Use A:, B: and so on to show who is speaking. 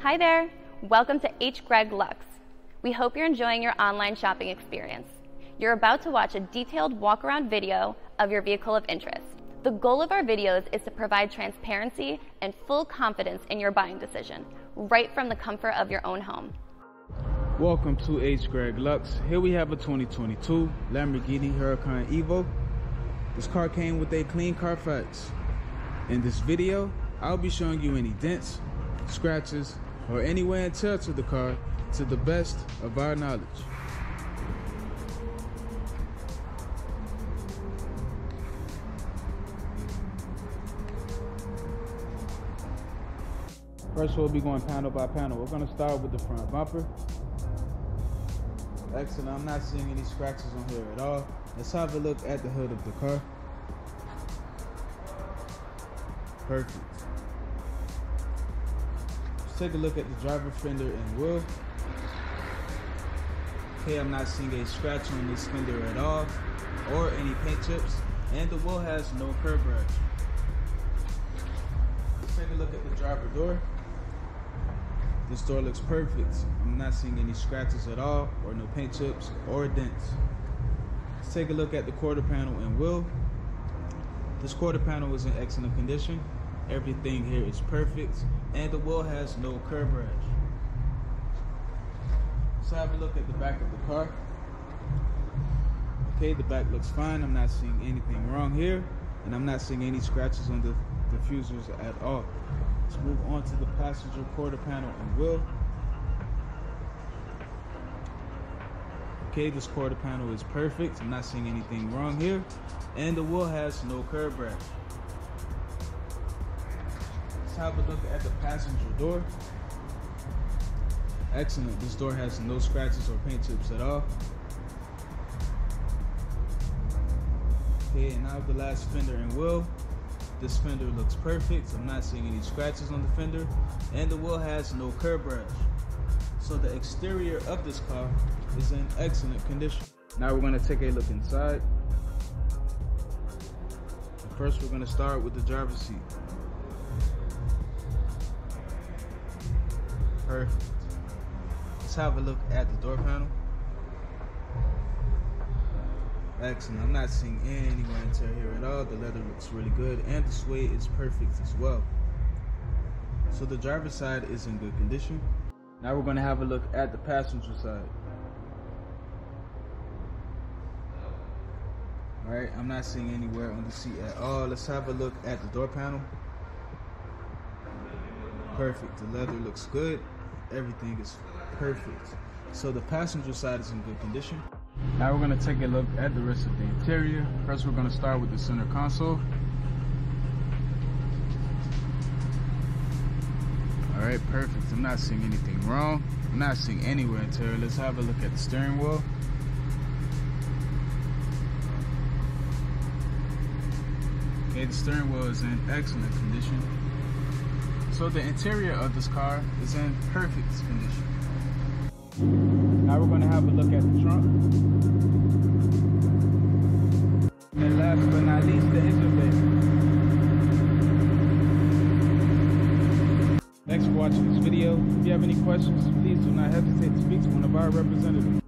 A: Hi there. Welcome to H. Greg Lux. We hope you're enjoying your online shopping experience. You're about to watch a detailed walk around video of your vehicle of interest. The goal of our videos is to provide transparency and full confidence in your buying decision, right from the comfort of your own home.
B: Welcome to H. Greg Lux. Here we have a 2022 Lamborghini Huracan Evo. This car came with a clean Carfax. In this video, I'll be showing you any dents, scratches, or anywhere in touch to the car to the best of our knowledge. First, we'll be going panel by panel. We're going to start with the front bumper. Excellent. I'm not seeing any scratches on here at all. Let's have a look at the hood of the car. Perfect. Take a look at the driver fender and wheel. Okay, I'm not seeing a scratch on this fender at all or any paint chips. And the wheel has no curb rash. Let's take a look at the driver door. This door looks perfect. I'm not seeing any scratches at all, or no paint chips, or dents. Let's take a look at the quarter panel and wheel. This quarter panel is in excellent condition. Everything here is perfect, and the wheel has no curb rash. Let's have a look at the back of the car. Okay, the back looks fine. I'm not seeing anything wrong here, and I'm not seeing any scratches on the diffusers at all. Let's move on to the passenger quarter panel and wheel. Okay, this quarter panel is perfect. I'm not seeing anything wrong here. And the wheel has no curb rash. Have a look at the passenger door. Excellent. This door has no scratches or paint chips at all. Okay, and now the last fender and wheel. This fender looks perfect. I'm not seeing any scratches on the fender. And the wheel has no curb rash. So the exterior of this car is in excellent condition. Now we're gonna take a look inside. First, we're gonna start with the driver's seat. Perfect. Let's have a look at the door panel. Excellent. I'm not seeing any wear and tear here at all. The leather looks really good, and the suede is perfect as well. So the driver's side is in good condition. Now we're going to have a look at the passenger side. All right, I'm not seeing any wear on the seat at all. Let's have a look at the door panel. Perfect. The leather looks good. Everything is perfect. So the passenger side is in good condition. Now we're going to take a look at the rest of the interior. First, we're going to start with the center console. All right, perfect. I'm not seeing anything wrong. I'm not seeing anywhere interior. Let's have a look at the steering wheel. Okay, the steering wheel is in excellent condition. So the interior of this car is in perfect condition. Now we're going to have a look at the trunk. And last but not least, the engine bay. Thanks for watching this video. If you have any questions, please do not hesitate to speak to one of our representatives.